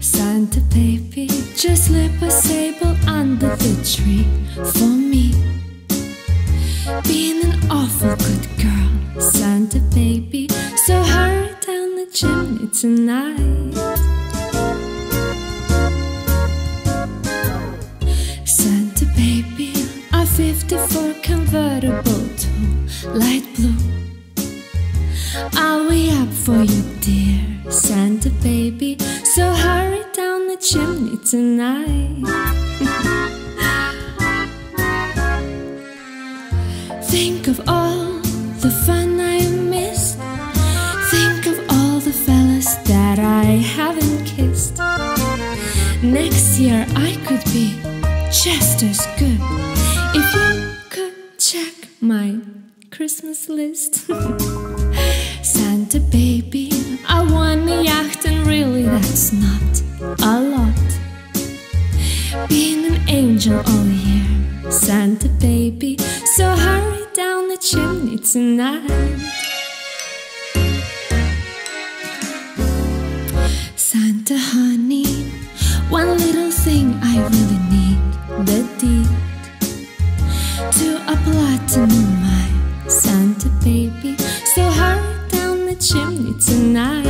Santa baby, just slip a sable under the tree for me. Being an awful good girl, Santa baby. So hurry down the chimney tonight. 54 convertible too light blue. I'll wait up for you, dear Santa baby. So hurry down the chimney tonight. Think of all the fun I missed. Think of all the fellas that I haven't kissed. Next year I could be just as good Christmas list. Santa baby, I want a yacht, and really that's not a lot. Being an angel all year, Santa baby, so hurry down the chimney tonight. Santa honey, one little thing I really need the deed to a platinum mine, Santa baby. So hurry down the chimney tonight.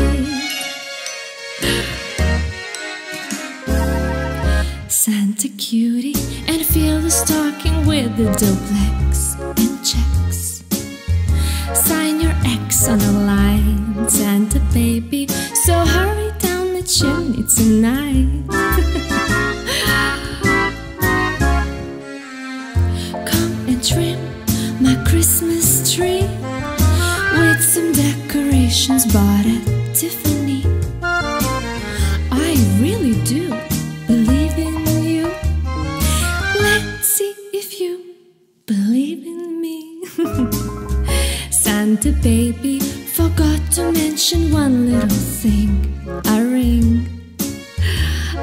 Santa cutie, and fill the stocking with the duplex and checks. Sign your X on the line, Santa baby. So hurry down the chimney tonight. tree with some decorations bought at Tiffany. I really do believe in you. Let's see if you believe in me. Santa baby forgot to mention one little thing a ring.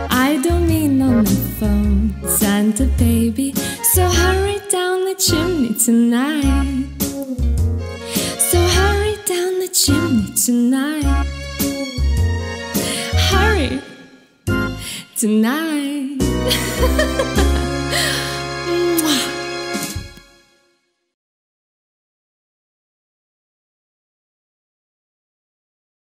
I don't mean on the phone, Santa baby. So hurry down the chimney tonight. tonight. Hurry tonight.